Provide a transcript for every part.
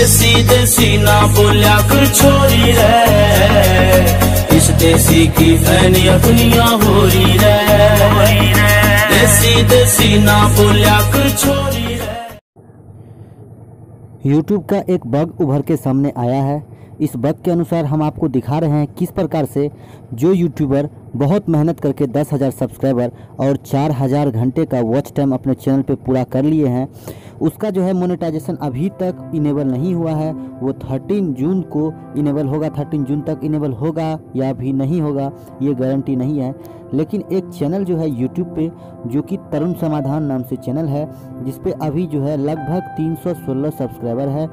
देसी देसी ना बोलिया कर छोरी रे। इस देसी की फैनिया दुनिया हो रही रे। देसी देसी ना बोलिया कर छोरी यूट्यूब का एक बग उभर के सामने आया है। इस बग के अनुसार हम आपको दिखा रहे हैं किस प्रकार से जो यूट्यूबर बहुत मेहनत करके दस हज़ार सब्सक्राइबर और चार हज़ार घंटे का वॉच टाइम अपने चैनल पे पूरा कर लिए हैं। उसका जो है मोनेटाइजेशन अभी तक इनेबल नहीं हुआ है। वो 13 जून को इनेबल होगा। 13 जून तक इनेबल होगा या भी नहीं होगा, ये गारंटी नहीं है। लेकिन एक चैनल जो है यूट्यूब पे, जो कि तरुण समाधान नाम से चैनल है जिस पे अभी जो है लगभग 316 सब्सक्राइबर है,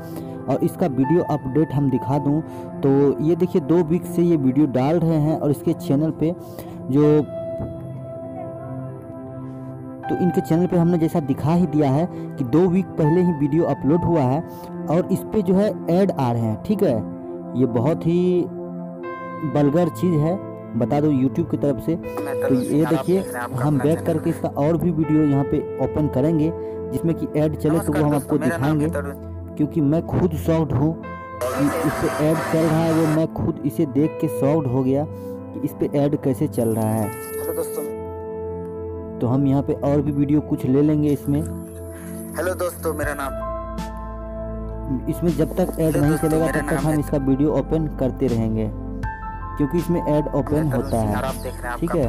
और इसका वीडियो अपडेट हम दिखा दूँ। तो ये देखिए, दो वीक से ये वीडियो डाल रहे हैं, और इसके चैनल पे जो तो इनके चैनल पे हमने जैसा दिखा ही दिया है कि दो वीक पहले ही वीडियो अपलोड हुआ है और इस पर जो है ऐड आ रहे हैं ठीक है? ये बहुत ही बलगर चीज़ है बता दो यूट्यूब की तरफ़ से। तो ये देखिए हम बैक करके इसका और भी वीडियो यहाँ पे ओपन करेंगे जिसमें कि ऐड चले तो वो हम आपको दिखाएँगे क्योंकि मैं खुद सॉफ्ट हूँ कि इस पे ऐड चल रहा है वो मैं खुद इसे देख के सॉफ्ट हो गया कि इस पर ऐड कैसे चल रहा है। दोस्तों तो हम यहाँ पे और भी वीडियो कुछ ले लेंगे इसमें। हेलो दोस्तों मेरा नाम इसमें जब तक ऐड नहीं चलेगा तब तक हम इसका वीडियो ओपन करते रहेंगे। क्योंकि इसमें ऐड ओपन होता है। ठीक है?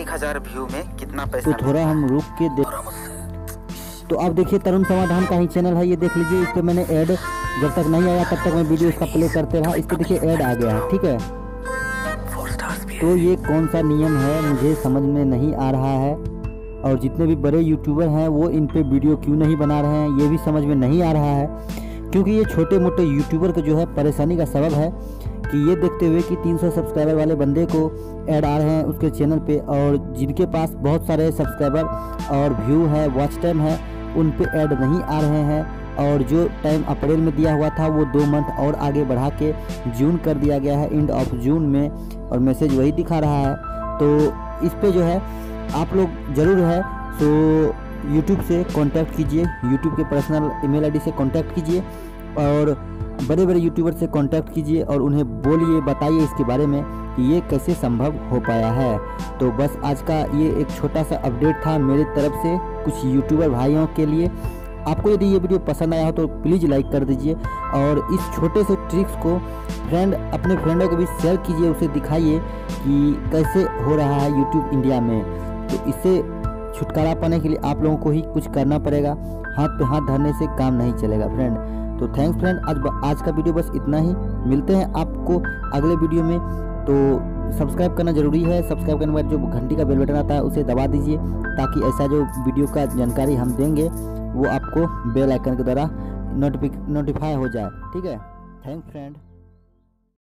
एक हज़ार व्यू में कितना पैसा तो थोड़ा हम रुक के देख तो आप देखिए तरुण समाधान का ही चैनल है ये देख लीजिए इस पे मैंने ऐड जब तक नहीं आया तब तक मैं वीडियो इसका प्ले करते रहा इस देखिए ऐड आ गया, ठीक है? तो ये कौन सा नियम है, मुझे समझ में नहीं आ रहा है। और जितने भी बड़े यूट्यूबर हैं, वो इन पे वीडियो क्यों नहीं बना रहे हैं, ये भी समझ में नहीं आ रहा है। क्योंकि ये छोटे मोटे यूट्यूबर का जो है, परेशानी का सबब है कि ये देखते हुए कि 300 सब्सक्राइबर वाले बंदे को ऐड आ रहे हैं उसके चैनल पे, और जिनके पास बहुत सारे सब्सक्राइबर और व्यू है वॉच टाइम है, उन पे ऐड नहीं आ रहे हैं। और जो टाइम अप्रैल में दिया हुआ था, वो दो मंथ और आगे बढ़ा के जून कर दिया गया है एंड ऑफ़ जून में। और मैसेज वही दिखा रहा है। तो इस पर जो है, आप लोग ज़रूर है तो यूट्यूब से कांटेक्ट कीजिए यूट्यूब के पर्सनल ईमेल आईडी से कांटेक्ट कीजिए, और बड़े बड़े यूट्यूबर से कांटेक्ट कीजिए और उन्हें बोलिए, बताइए इसके बारे में कि ये कैसे संभव हो पाया है। तो बस आज का ये एक छोटा सा अपडेट था मेरे तरफ़ से, कुछ यूट्यूबर भाइयों के लिए। आपको यदि ये वीडियो पसंद आया हो तो प्लीज़ लाइक कर दीजिए और इस छोटे से ट्रिक्स को फ्रेंड अपने फ्रेंडों के भी शेयर कीजिए, उसे दिखाइए कि कैसे हो रहा है यूट्यूब इंडिया में। तो इससे छुटकारा पाने के लिए आप लोगों को ही कुछ करना पड़ेगा। हाथ पे हाथ धरने से काम नहीं चलेगा फ्रेंड तो थैंक्स फ्रेंड आज आज का वीडियो बस इतना ही। मिलते हैं आपको अगले वीडियो में। तो सब्सक्राइब करना ज़रूरी है। सब्सक्राइब करने के बाद जो घंटी का बेल बटन आता है, उसे दबा दीजिए ताकि ऐसा जो वीडियो का जानकारी हम देंगे, वो आपको बेल आइकन के द्वारा नोटिफिक नोटिफाई हो जाए। ठीक है? Thank friend